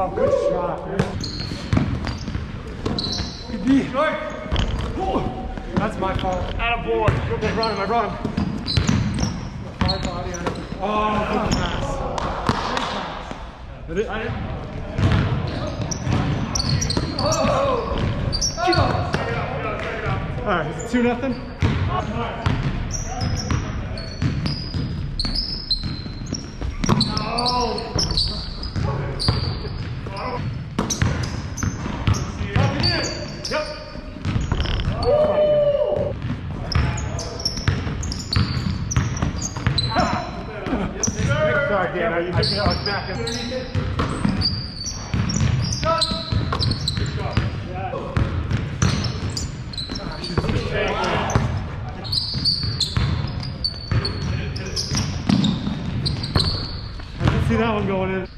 Oh, good shot. Good D. That's my fault. Out of board. I brought him, I brought him. Hard body on. Oh, good pass. Great pass. It? I. All right, is it two nothing? Oh. Sorry, Dan. I took me out back. I can see that one going in.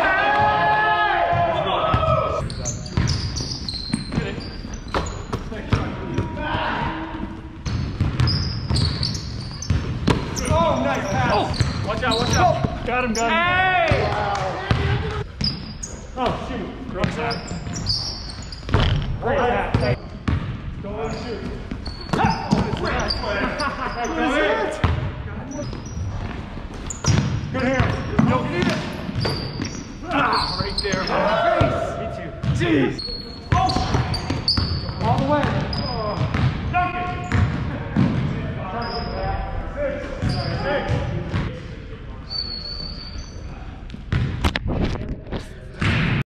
Oh, nice pass. Watch out, watch out. Got him, got him. Hey! Oh, shoot. Great shot. Great pass. Go and shoot. Good hands. No, Ah, right there. Me too. Jeez.